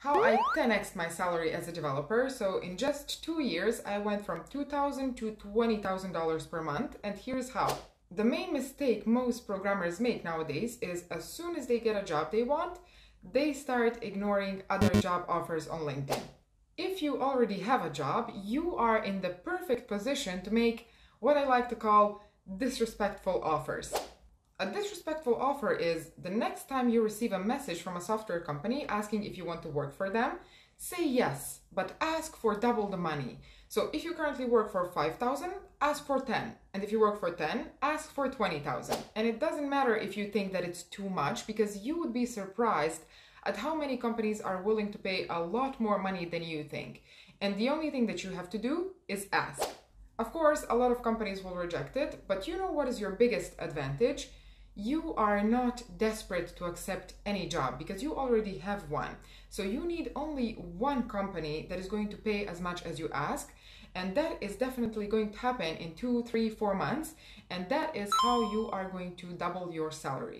how I 10x my salary as a developer. So in just two years, I went from 2,000 to $20,000 per month. And here's how. The main mistake most programmers make nowadays is as soon as they get a job they want, they start ignoring other job offers on LinkedIn. If you already have a job, you are in the perfect position to make what I like to call disrespectful offers. A disrespectful offer is the next time you receive a message from a software company asking if you want to work for them, say yes, but ask for double the money. So if you currently work for 5,000, ask for 10. And if you work for 10, ask for 20,000. And it doesn't matter if you think that it's too much because you would be surprised at how many companies are willing to pay a lot more money than you think. And the only thing that you have to do is ask. Of course, a lot of companies will reject it, but you know what is your biggest advantage? You are not desperate to accept any job because you already have one. So you need only one company that is going to pay as much as you ask. And that is definitely going to happen in two, three, four months. And that is how you are going to double your salary.